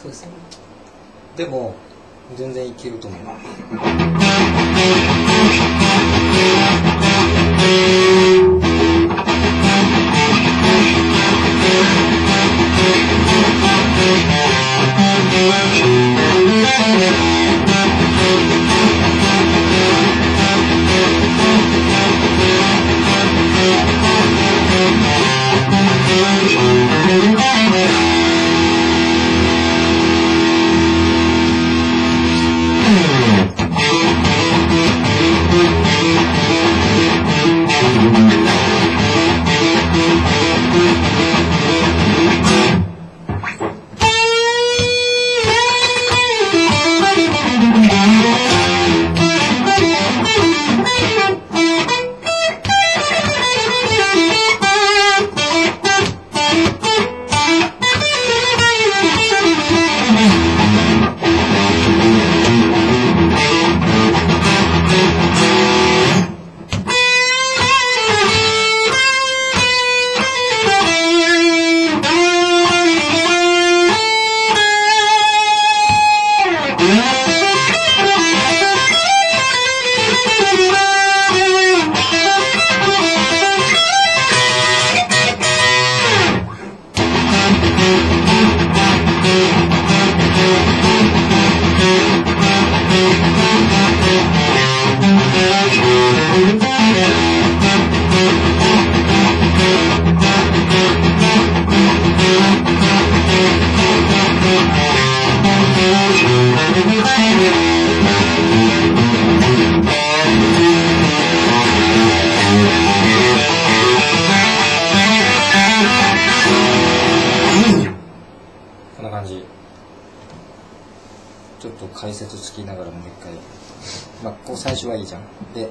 そうですね。でも全然いけると思います。こん解説つきながらもう一回。まあこう最初はいいじゃん。でで。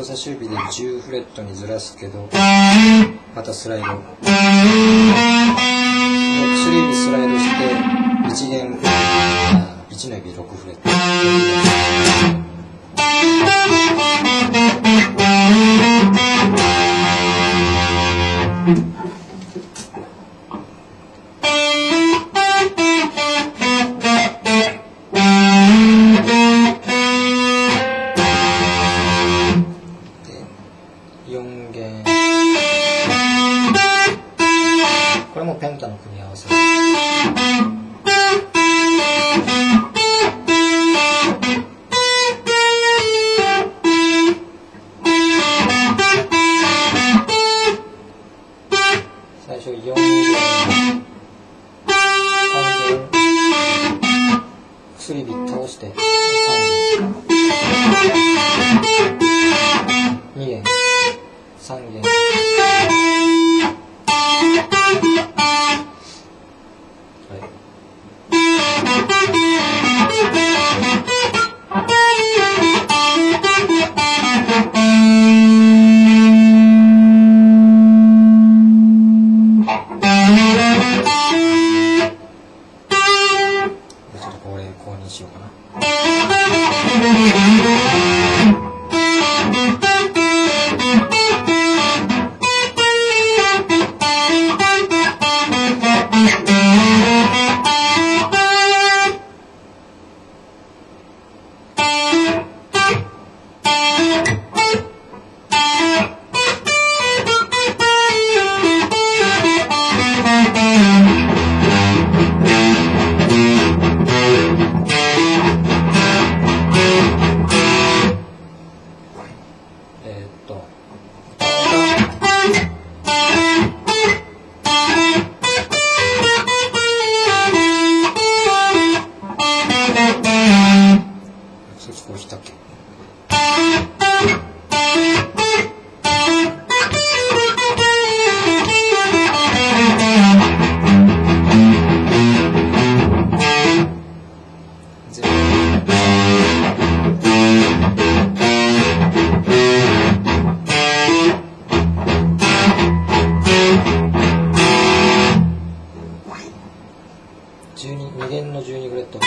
人差し指で10フレットにずらすけどまたスライド。薬指スライドして1弦1の指6フレット。れもペンタの組み合わせ。最初4弦薬指倒して。3弦2弦3弦12二弦の12フレット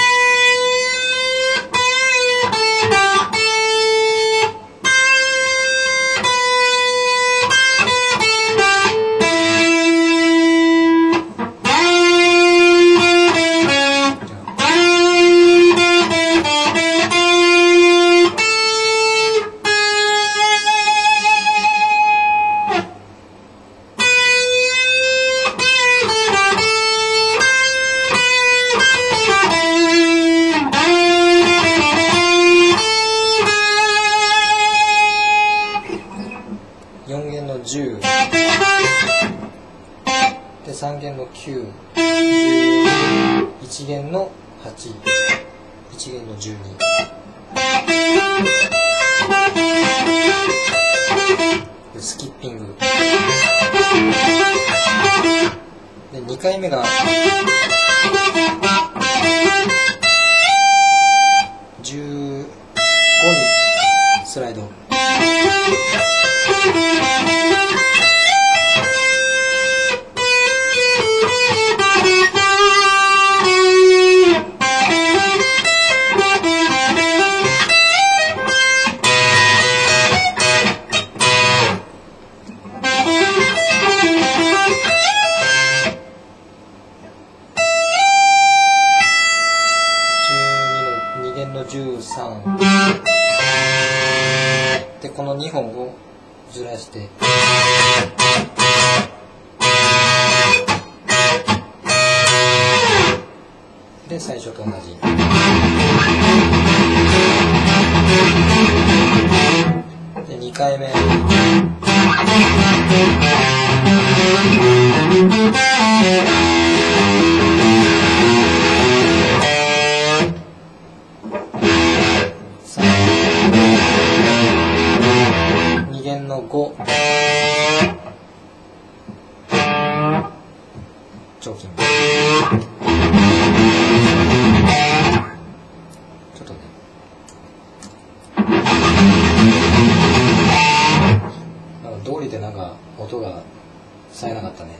3弦の9 1弦の81弦の12スキッピング。で2回目が。でこの2本をずらしてで最初と同じ。で2回目。なんか道理でなんか音が冴えなかったね。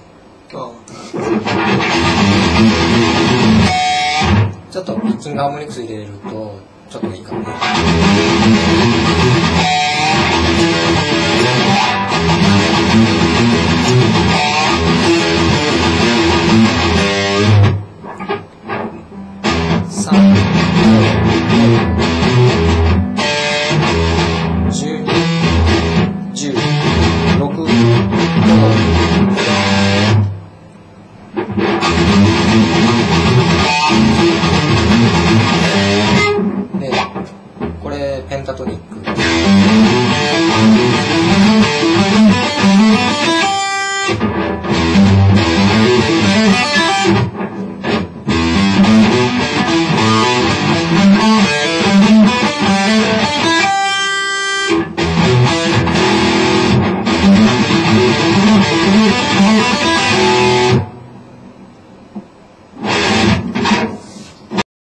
ちょっとピッキングハーモニクス入れるとちょっといいかもね